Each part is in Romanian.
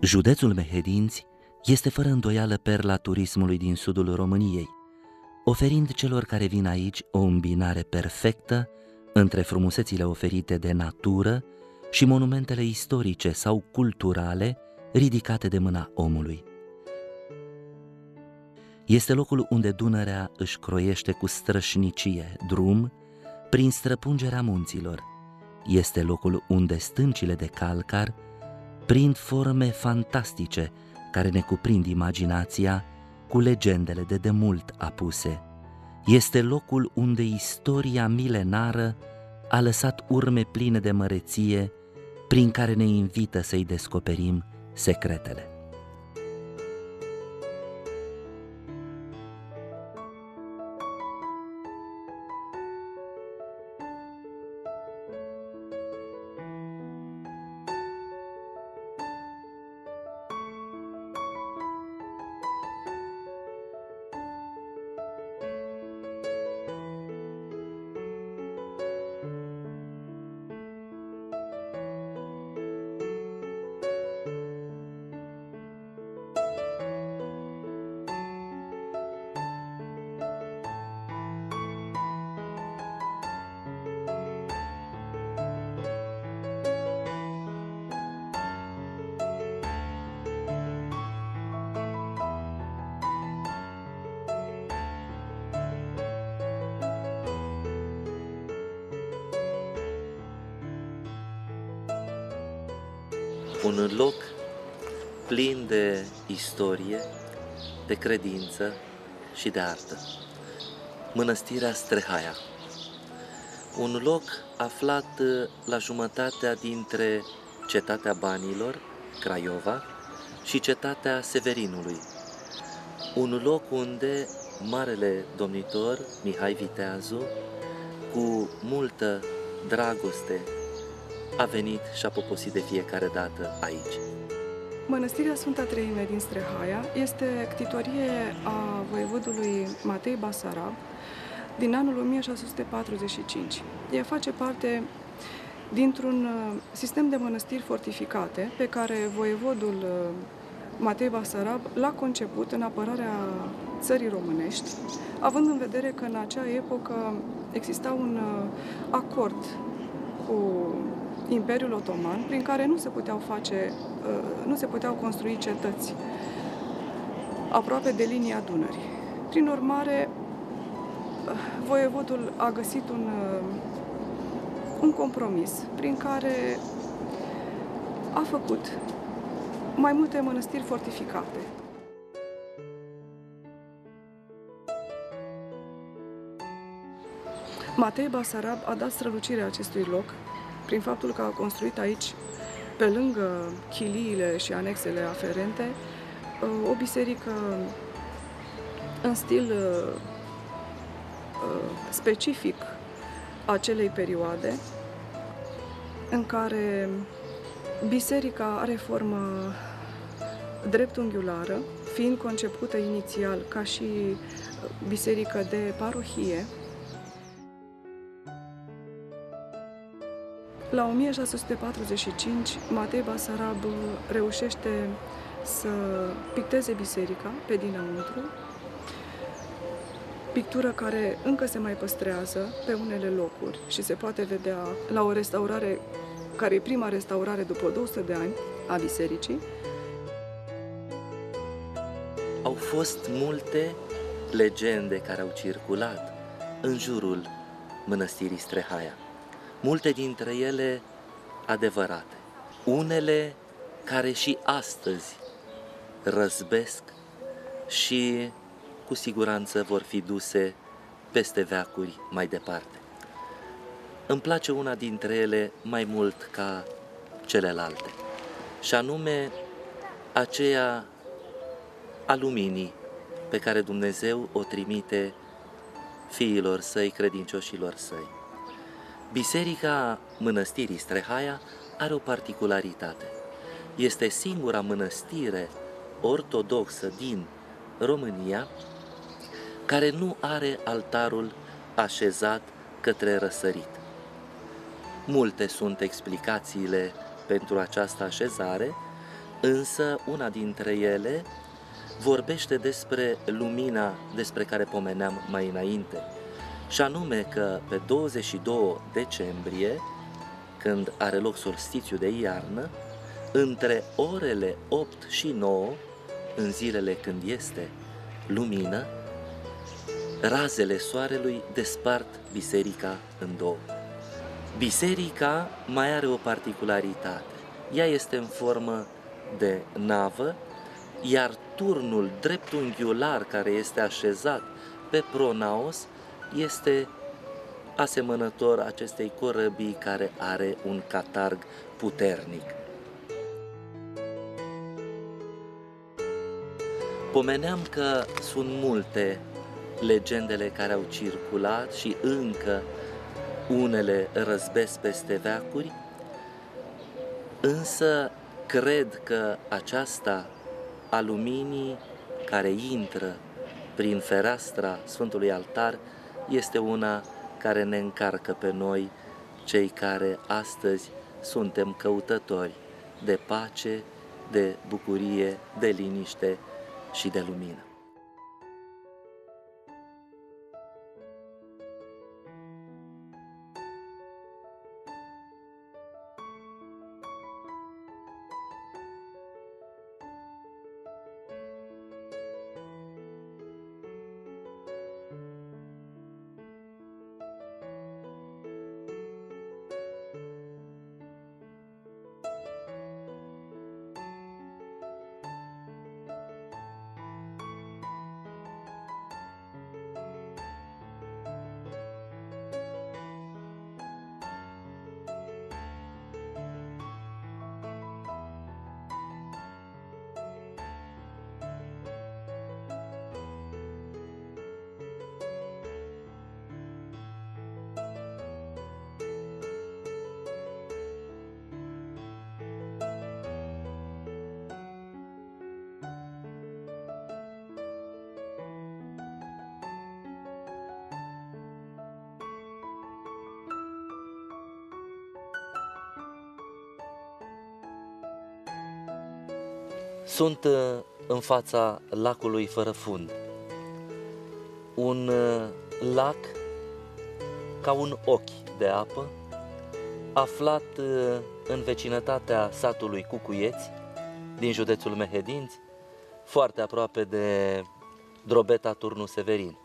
Județul Mehedinți este fără îndoială perla turismului din sudul României, oferind celor care vin aici o îmbinare perfectă între frumusețile oferite de natură și monumentele istorice sau culturale ridicate de mâna omului. Este locul unde Dunărea își croiește cu strășnicie drum prin străpungerea munților. Este locul unde stâncile de calcar prind forme fantastice care ne cuprind imaginația cu legendele de demult apuse. Este locul unde istoria milenară a lăsat urme pline de măreție prin care ne invită să-i descoperim secretele. Un loc plin de istorie, de credință și de artă. Mănăstirea Strehaia. Un loc aflat uh, la jumătatea dintre Cetatea Banilor, Craiova, și Cetatea Severinului. Un loc unde marele domnitor Mihai Viteazu, cu multă dragoste a venit și a poposit de fiecare dată aici. Mănăstirea Sfânta Treime din Strehaia este ctitorie a voievodului Matei Basarab din anul 1645. Ea face parte dintr-un uh, sistem de mănăstiri fortificate pe care voievodul uh, Matei Basarab l-a conceput în apărarea țării românești, având în vedere că în acea epocă exista un uh, acord cu Imperiul Otoman, prin care nu se puteau face, uh, nu se puteau construi cetăți aproape de linia Dunării. Prin urmare, uh, voievodul a găsit un, uh, un compromis prin care a făcut mai multe mănăstiri fortificate. Matei Basarab a dat strălucirea acestui loc prin faptul că a construit aici, pe lângă chiliile și anexele aferente, uh, o biserică în stil uh, uh, specific acelei perioade, în care biserica are formă dreptunghiulară, fiind concepută inițial ca și biserică de parohie, La 1645, Matei Basarab reușește să picteze biserica pe dinăuntru, pictură care încă se mai păstrează pe unele locuri și se poate vedea la o restaurare care e prima restaurare după 200 de ani a bisericii. Au fost multe legende care au circulat în jurul mănăstirii Strehaia multe dintre ele adevărate, unele care și astăzi răzbesc și cu siguranță vor fi duse peste veacuri mai departe. Îmi place una dintre ele mai mult ca celelalte, și anume aceea a luminii pe care Dumnezeu o trimite fiilor săi, credincioșilor săi. Biserica Mănăstirii Strehaia are o particularitate. Este singura mănăstire ortodoxă din România care nu are altarul așezat către răsărit. Multe sunt explicațiile pentru această așezare, însă una dintre ele vorbește despre lumina despre care pomeneam mai înainte, și anume că pe 22 decembrie, când are loc solstițiu de iarnă, între orele 8 și 9, în zilele când este lumină, razele soarelui despart biserica în două. Biserica mai are o particularitate. Ea este în formă de navă, iar turnul dreptunghiular care este așezat pe pronaos este asemănător acestei corăbii care are un catarg puternic. Pomeneam că sunt multe legendele care au circulat și încă unele răzbesc peste veacuri, însă cred că aceasta a luminii care intră prin fereastra Sfântului Altar este una care ne încarcă pe noi, cei care astăzi suntem căutători de pace, de bucurie, de liniște și de lumină. Sunt uh, în fața lacului fără fund. Un uh, lac ca un ochi de apă, aflat uh, în vecinătatea satului Cucuieți, din județul Mehedinți, foarte aproape de drobeta Turnu Severin.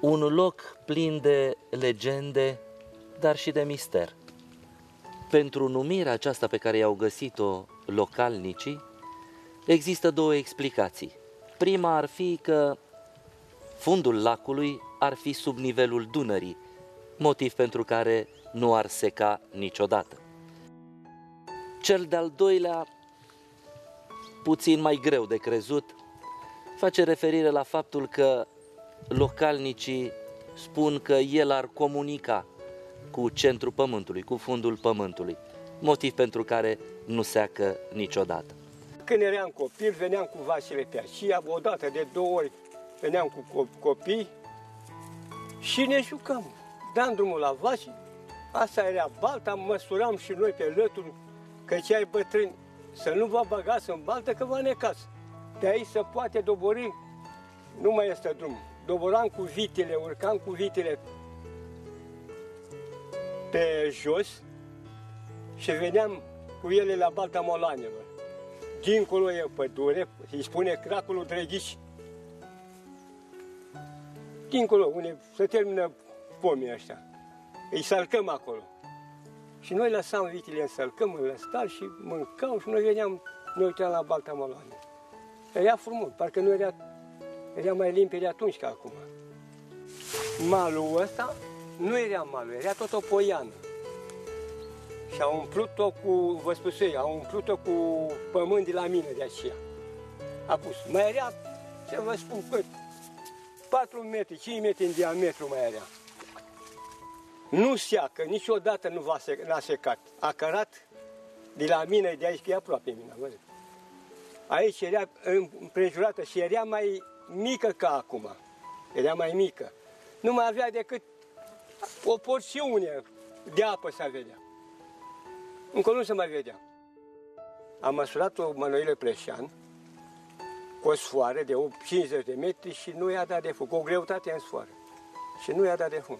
Un loc plin de legende, dar și de mister. Pentru numirea aceasta pe care i-au găsit-o localnicii, Există două explicații. Prima ar fi că fundul lacului ar fi sub nivelul Dunării, motiv pentru care nu ar seca niciodată. Cel de-al doilea, puțin mai greu de crezut, face referire la faptul că localnicii spun că el ar comunica cu centrul pământului, cu fundul pământului, motiv pentru care nu seacă niciodată. Când eram copil, veneam cu vasile pe aceea, o dată de două ori veneam cu copii și ne jucăm. Dam drumul la vasi, asta era balta, măsuram și noi pe lături, că ce ai bătrâni, să nu vă băgați în baltă că vă necați. De aici se poate dobori, nu mai este drum. Doboram cu vitele, urcam cu vitele pe jos și veneam cu ele la balta molanelor. Dincolo e pădure, îi spune Cracul Drăghici. Dincolo, unde se termină pomii ăștia. Îi salcăm acolo. Și noi lăsam vitile în sălcăm, în lăstar și mâncam și noi veneam, ne uitam la Balta Moloane. Era frumos, parcă nu era, era mai limpede atunci ca acum. Malul ăsta nu era malul, era tot o poiană și au umplut-o cu, vă spus eu, au umplut-o cu pământ de la mine de aceea. A pus. Mai era, ce vă spun, cât? 4 metri, 5 metri în diametru mai era. Nu seacă, niciodată nu va se, n-a secat. A cărat de la mine, de aici, că e aproape mine, văzut? Aici era împrejurată și era mai mică ca acum. Era mai mică. Nu mai avea decât o porțiune de apă să vedea. Încă nu se mai vedea. am măsurat o mănoilă Preșan cu o sfoară de 50 de metri și nu i-a dat de fund, cu o greutate în sfoară. Și nu i-a dat de fund.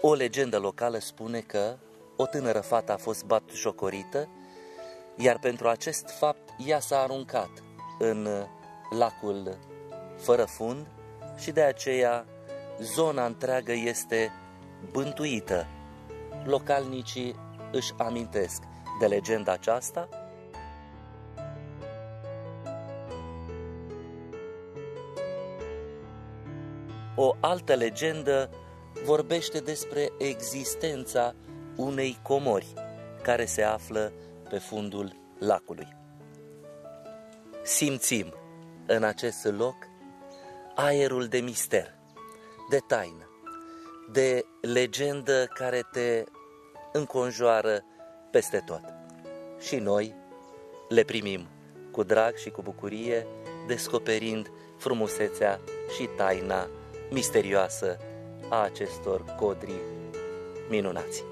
O legendă locală spune că o tânără fată a fost bat jocorită, iar pentru acest fapt ea s-a aruncat în lacul fără fund și de aceea zona întreagă este bântuită. Localnicii își amintesc de legenda aceasta O altă legendă vorbește despre existența unei comori care se află pe fundul lacului. Simțim în acest loc aerul de mister, de taină, de legendă care te înconjoară peste tot. Și noi le primim cu drag și cu bucurie, descoperind frumusețea și taina misterioasă a acestor codri minunați.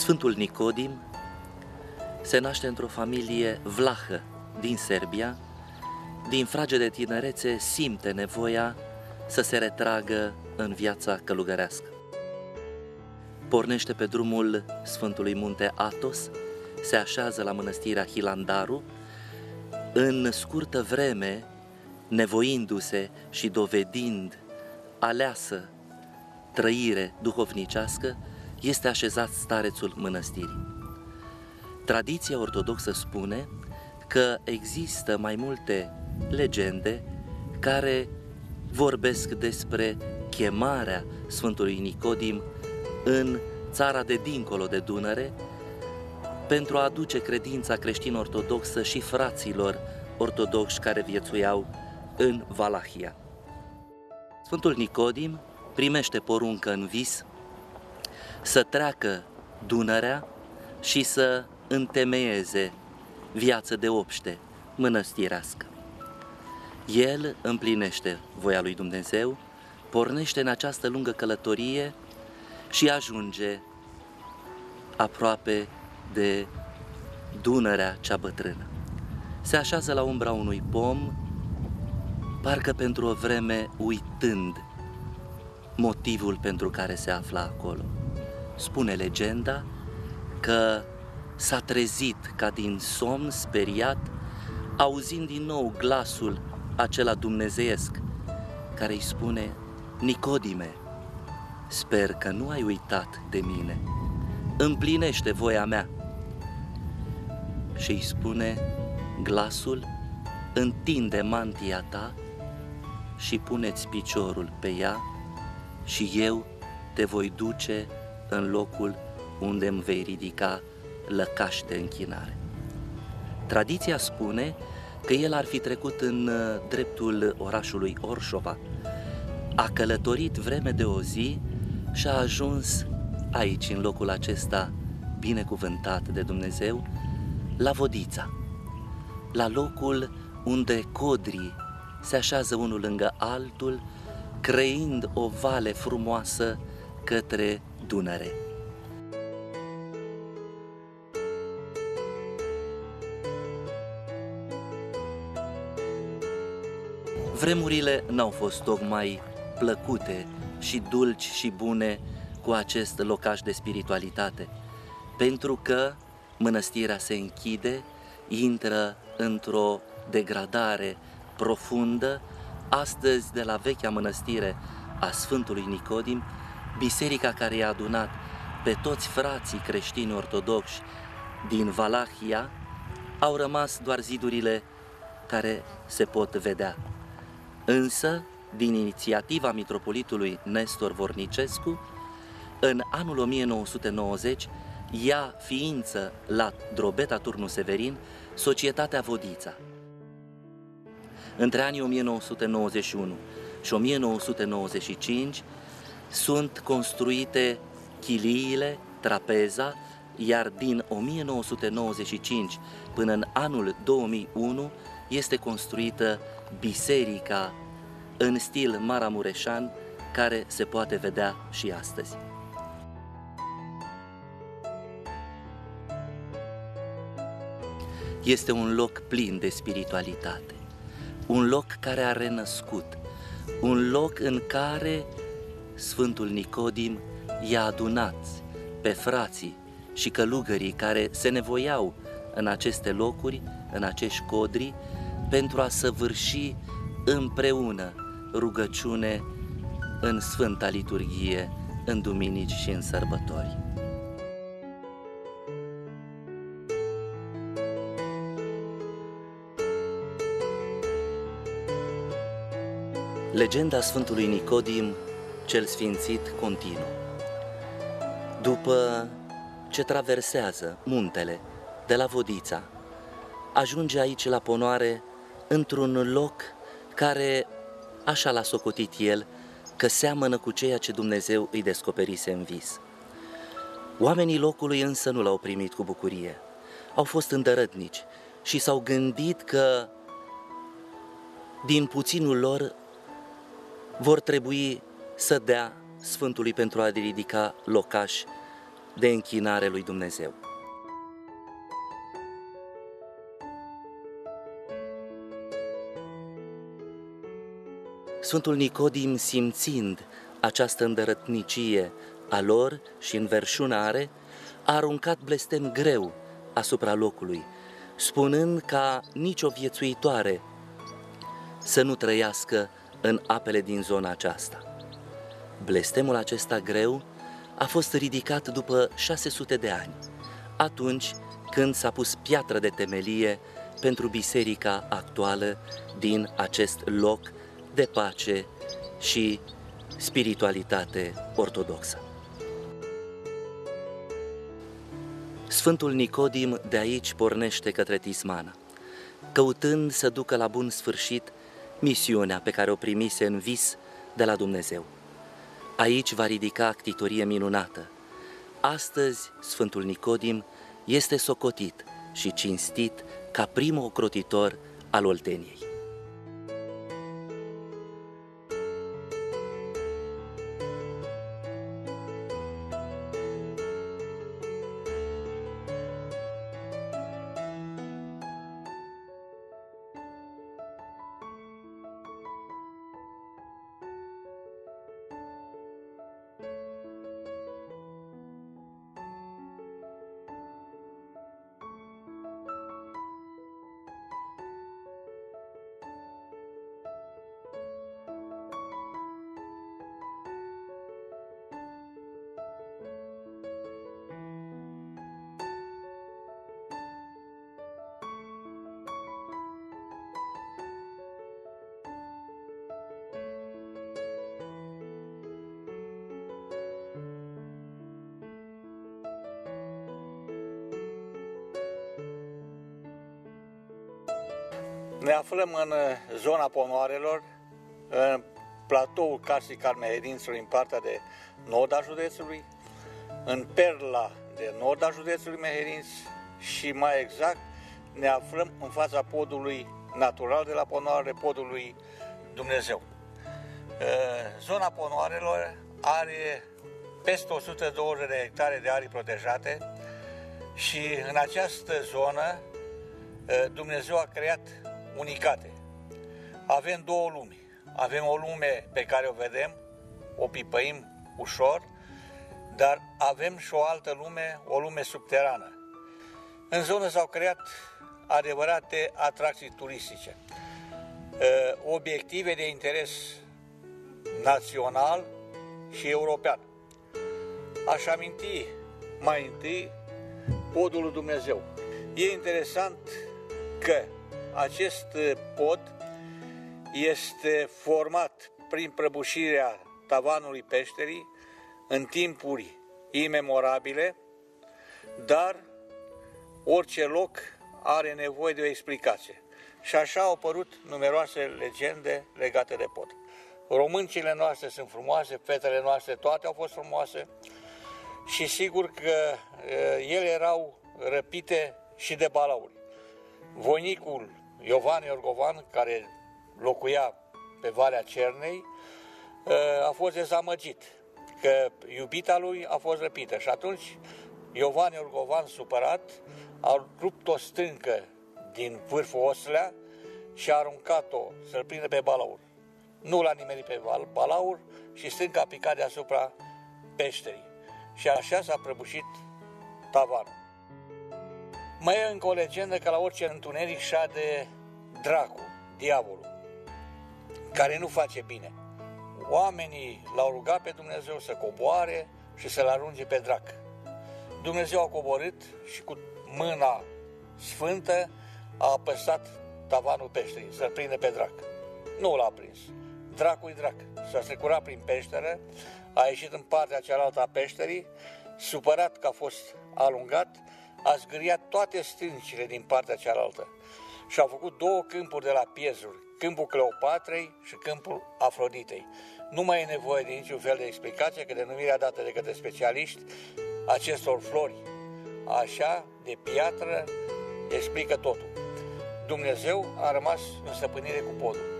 Sfântul Nicodim se naște într-o familie vlahă din Serbia. Din frage de tinerețe simte nevoia să se retragă în viața călugărească. Pornește pe drumul Sfântului Munte Atos, se așează la mănăstirea Hilandaru, în scurtă vreme, nevoindu-se și dovedind aleasă trăire duhovnicească, este așezat starețul mănăstirii. Tradiția ortodoxă spune că există mai multe legende care vorbesc despre chemarea Sfântului Nicodim în țara de dincolo de Dunăre pentru a aduce credința creștin-ortodoxă și fraților ortodoxi care viețuiau în Valahia. Sfântul Nicodim primește poruncă în vis să treacă Dunărea și să întemeieze viață de obște mănăstirească. El împlinește voia lui Dumnezeu, pornește în această lungă călătorie și ajunge aproape de Dunărea cea bătrână. Se așează la umbra unui pom, parcă pentru o vreme uitând motivul pentru care se afla acolo spune legenda că s-a trezit ca din somn speriat, auzind din nou glasul acela dumnezeiesc, care îi spune, Nicodime, sper că nu ai uitat de mine, împlinește voia mea. Și îi spune glasul, întinde mantia ta și puneți piciorul pe ea și eu te voi duce în locul unde îmi vei ridica lăcași de închinare. Tradiția spune că el ar fi trecut în uh, dreptul orașului Orșova, a călătorit vreme de o zi și a ajuns aici, în locul acesta binecuvântat de Dumnezeu, la Vodița, la locul unde codrii se așează unul lângă altul, creind o vale frumoasă către Dunăre. Vremurile n-au fost tocmai plăcute și dulci și bune cu acest locaș de spiritualitate, pentru că mănăstirea se închide, intră într-o degradare profundă, astăzi de la vechea mănăstire a Sfântului Nicodim, biserica care i-a adunat pe toți frații creștini ortodoxi din Valahia, au rămas doar zidurile care se pot vedea. Însă, din inițiativa mitropolitului Nestor Vornicescu, în anul 1990 ia ființă la Drobeta Turnu Severin Societatea Vodița. Între anii 1991 și 1995 sunt construite chiliile, trapeza, iar din 1995 până în anul 2001 este construită biserica în stil maramureșan care se poate vedea și astăzi. Este un loc plin de spiritualitate, un loc care a renăscut, un loc în care Sfântul Nicodim i-a adunat pe frații și călugării care se nevoiau în aceste locuri, în acești codri, pentru a săvârși împreună rugăciune în Sfânta Liturghie, în duminici și în sărbători. Legenda Sfântului Nicodim, cel sfințit, continuă. După ce traversează muntele de la Vodița, ajunge aici la Ponoare într-un loc care, așa l-a socotit el, că seamănă cu ceea ce Dumnezeu îi descoperise în vis. Oamenii locului însă nu l-au primit cu bucurie. Au fost îndărătnici și s-au gândit că din puținul lor vor trebui să dea Sfântului pentru a ridica locaș de închinare lui Dumnezeu. Sfântul Nicodim, simțind această îndărătnicie a lor și înverșunare, a aruncat blestem greu asupra locului, spunând ca nicio viețuitoare să nu trăiască în apele din zona aceasta. Blestemul acesta greu a fost ridicat după 600 de ani, atunci când s-a pus piatră de temelie pentru biserica actuală din acest loc de pace și spiritualitate ortodoxă. Sfântul Nicodim de aici pornește către Tismana, căutând să ducă la bun sfârșit misiunea pe care o primise în vis de la Dumnezeu. Aici va ridica actitorie minunată. Astăzi, Sfântul Nicodim este socotit și cinstit ca primul ocrotitor al Olteniei. Ne aflăm în uh, zona Ponoarelor, în platoul Carsic al Mehedințului, în partea de nord a județului, în perla de nord a județului Mehedinț și mai exact ne aflăm în fața podului natural de la Ponoare, podului Dumnezeu. Uh, zona Ponoarelor are peste 120 de hectare de arii protejate și în această zonă uh, Dumnezeu a creat unicate. Avem două lumi. avem o lume pe care o vedem, o pipăim ușor, dar avem și o altă lume, o lume subterană. În zonă s-au creat adevărate atracții turistice, uh, obiective de interes național și european. Aș aminti mai întâi podul lui Dumnezeu. E interesant că acest pod este format prin prăbușirea tavanului peșterii în timpuri imemorabile, dar orice loc are nevoie de o explicație. Și așa au apărut numeroase legende legate de pod. Româncile noastre sunt frumoase, fetele noastre toate au fost frumoase și sigur că ele erau răpite și de balauri. Voinicul Iovan Iorgovan, care locuia pe Valea Cernei, a fost dezamăgit că iubita lui a fost răpită și atunci Iovan Iorgovan, supărat, a rupt o stâncă din vârful Oslea și a aruncat-o să-l prindă pe balaur. Nu l-a nimerit pe balaur și stânca a picat deasupra peșterii. Și așa s-a prăbușit tavanul. Mai e încă o legendă că la orice întuneric șade dracu, diavolul, care nu face bine. Oamenii l-au rugat pe Dumnezeu să coboare și să-l arunce pe drac. Dumnezeu a coborât și cu mâna sfântă a apăsat tavanul peșterii, să-l prinde pe drac. Nu l-a prins. Dracul drac. S-a strecurat prin peșteră, a ieșit în partea cealaltă a peșterii, supărat că a fost alungat, a zgâriat toate stâncile din partea cealaltă și a făcut două câmpuri de la piezuri, câmpul Cleopatrei și câmpul Afroditei. Nu mai e nevoie de niciun fel de explicație că denumirea dată de către specialiști acestor flori, așa, de piatră, explică totul. Dumnezeu a rămas în stăpânire cu podul.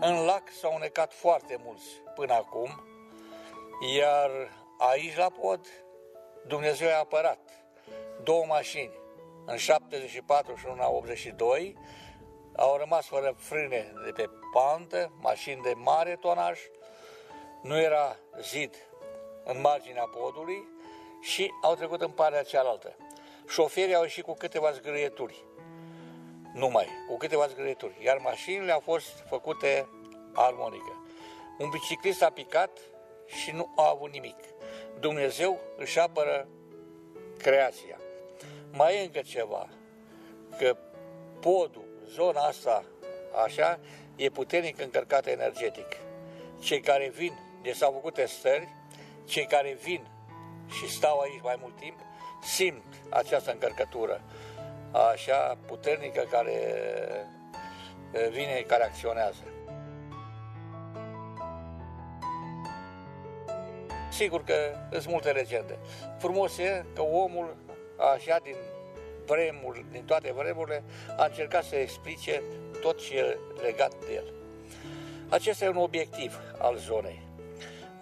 În lac s-au necat foarte mulți până acum, iar aici la pod Dumnezeu a apărat două mașini, în 74 și în 82, au rămas fără frâne de pe pantă, mașini de mare tonaj, nu era zid în marginea podului și au trecut în partea cealaltă. Șoferii au ieșit cu câteva zgârieturi, numai, cu câteva zgârieturi, iar mașinile au fost făcute armonică. Un biciclist a picat și nu a avut nimic. Dumnezeu își apără creația. Mai e încă ceva, că podul, zona asta, așa, e puternic încărcată energetic. Cei care vin, de s-au făcut testări, cei care vin și stau aici mai mult timp, simt această încărcătură așa puternică care vine, care acționează. Sigur că sunt multe legende. Frumos e că omul, așa din vremuri, din toate vremurile, a încercat să explice tot ce e legat de el. Acesta e un obiectiv al zonei.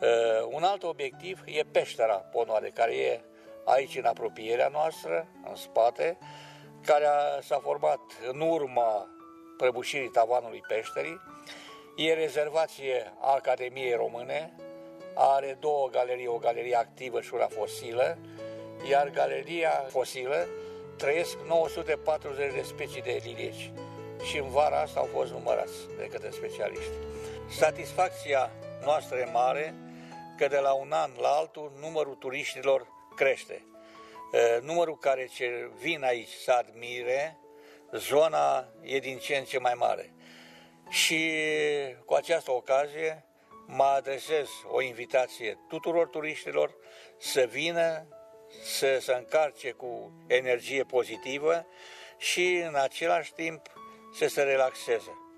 Uh, un alt obiectiv e peștera Ponoare, care e aici în apropierea noastră, în spate, care a, s-a format în urma prăbușirii tavanului peșterii. E rezervație a Academiei Române, are două galerii, o galerie activă și una fosilă, iar galeria fosilă trăiesc 940 de specii de lilieci și în vara asta au fost numărați de către specialiști. Satisfacția noastră e mare că de la un an la altul numărul turiștilor crește. Numărul care ce vin aici să admire, zona e din ce în ce mai mare. Și cu această ocazie mă adresez o invitație tuturor turiștilor să vină, să se încarce cu energie pozitivă și în același timp să se relaxeze.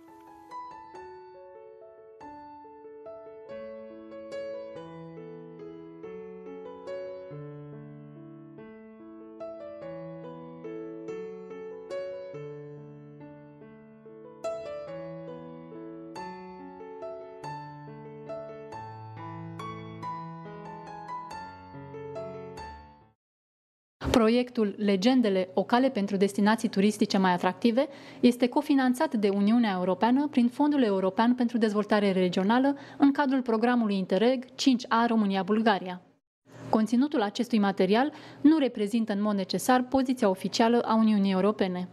Proiectul Legendele, o cale pentru destinații turistice mai atractive, este cofinanțat de Uniunea Europeană prin Fondul European pentru Dezvoltare Regională în cadrul programului Interreg 5A România-Bulgaria. Conținutul acestui material nu reprezintă în mod necesar poziția oficială a Uniunii Europene.